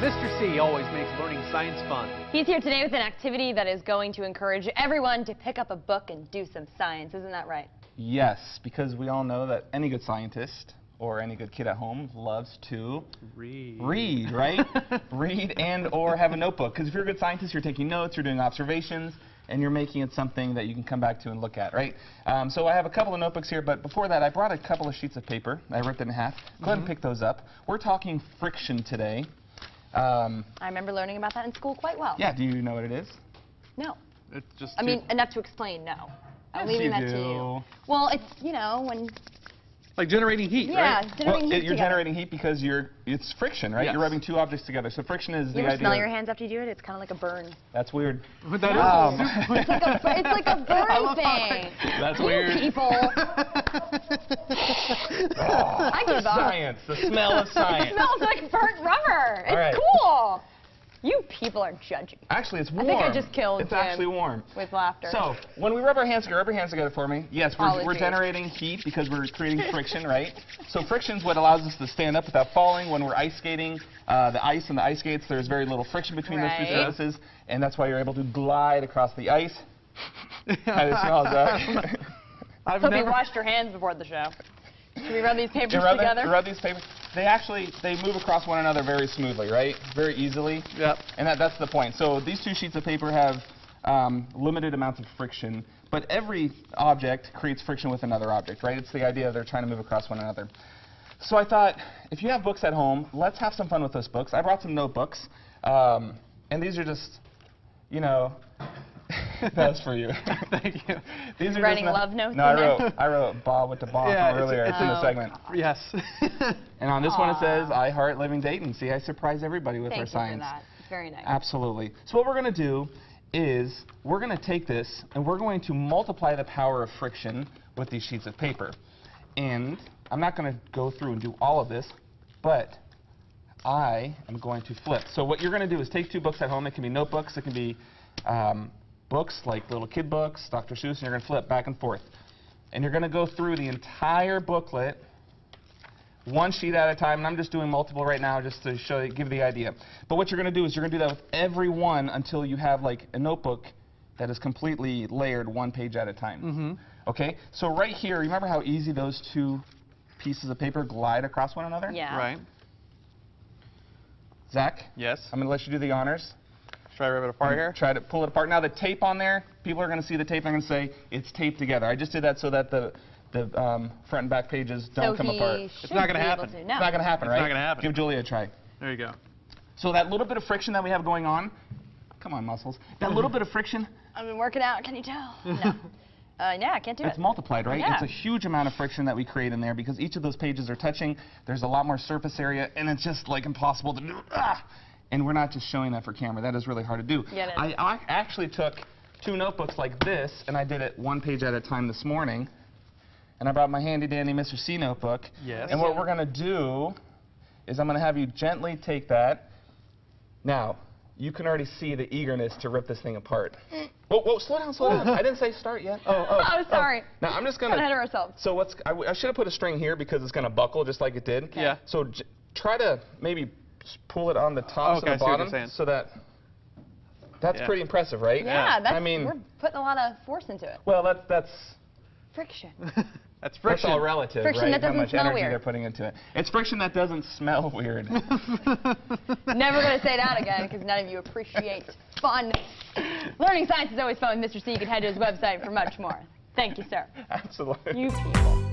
Mr. C always makes learning science fun. He's here today with an activity that is going to encourage everyone to pick up a book and do some science. Isn't that right? Yes, because we all know that any good scientist or any good kid at home loves to Read. read, right? read and or have a notebook. Because if you're a good scientist, you're taking notes, you're doing observations, and you're making it something that you can come back to and look at, right? Um, so I have a couple of notebooks here, but before that, I brought a couple of sheets of paper. I ripped it in half. Go ahead and pick those up. We're talking friction today. Um, I remember learning about that in school quite well. yeah, do you know what it is? No. It's just I mean, enough to explain, no. I'm Yes, leaving you that to you. Well, it's, you know, when, like generating heat, yeah, right? generating well, heat it, you're together. generating heat because you're it's friction, right? Yes. You're rubbing two objects together. So friction is You the ever idea. smell of- your hands after you do it? It's kind of like a burn. That's weird. But that is Um, It's like a, it's like a burn thing. That's You weird. people. I give up. Science, the smell of science. It smells like burnt rubber. It's All right. cool. You people are judging Actually, it's warm. I think I just killed It's Jim. actually warm. with laughter. So, when we rub our hands together, rub your hands together for me. Yes, we're, we're generating heat because we're creating friction, right? So friction's what allows us to stand up without falling. When we're ice skating, uh, the ice and the ice skates, there's very little friction between those two surfaces, and that's why you're able to glide across the ice. How does it smell, Zach? I've Hope you washed your hands before the show. Should we rub these papers you rub, it- together? you rub these papers. They actually they move across one another very smoothly, right? Very easily. Yep. And that, that's the point. So these two sheets of paper have um, limited amounts of friction, but every object creates friction with another object, right? It's the idea they're trying to move across one another. So I thought, if you have books at home, let's have some fun with those books. I brought some notebooks, um, and these are just, you know, that's for you. Thank you. These are Writing love notes No, I wrote, I wrote Bob with the bomb Yeah, from it's- earlier. It's, in the Oh, segment. Yes. And on this one it says, I heart living Dayton. See, I surprise everybody with Thank our you science. for that. It's very nice. Absolutely. So what we're going to do is we're going to take this and we're going to multiply the power of friction with these sheets of paper. And I'm not going to go through and do all of this, but I am going to flip. So what you're going to do is take two books at home. It can be notebooks. It can be um, books like little kid books, Dr. Seuss, and you're going to flip back and forth. And you're going to go through the entire booklet one sheet at a time, and I'm just doing multiple right now just to show you, give the idea. But what you're going to do is you're going to do that with every one until you have like a notebook that is completely layered one page at a time. mm-hmm. Okay? So right here, remember how easy those two pieces of paper glide across one another? Yeah. Right. Zach, Yes. I'm going to let you do the honors. Should to rip it apart here? Try to pull it apart. Now the tape on there, people are going to see the tape. They're going to say it's taped together. I just did that so that the the um, front and back pages don't so come apart. It's not gonna happen. It's No. It's not going to happen, It's right? It's not gonna happen. Give Julia a try. There you go. So that little bit of friction that we have going on, come on, muscles. That little bit of friction, I've been working out. Can you tell? No. Uh, yeah, I can't do it's it. multiplied, right? Yeah. It's a huge amount of friction that we create in there because each of those pages are touching. There's a lot more surface area, and it's just like impossible to do. Ah! And we're not just showing that for camera. That is really hard to do. Yeah. I, I actually took two notebooks like this, and I did it one page at a time this morning. And I brought my handy dandy Mr. C notebook. Yes. And what we're going to do is I'm going to have you gently take that. Now, you can already see the eagerness to rip this thing apart. Whoa, whoa, slow down, slow down. I didn't say start yet. Oh, oh. Oh, sorry. Now, I'm just going Got ahead of to... ourselves. So what's... I should have put a string here because it's going to buckle just like it did. Yeah. So j- try to maybe s- pull it on the tops oh, Okay, and the see bottom so that... That's Yeah. pretty impressive, right? Yeah, that's, I mean- we're putting a lot of force into it. Well, that's... that's Friction. That's friction. That's friction. all relative, Friction right? that How doesn't much smell energy weird. they're putting into it. It's friction that doesn't smell weird. Never going to say that again because none of you appreciate fun. Learning science is always fun with Mr. C. You can head to his website for much more. Thank you, sir. Absolutely. You people.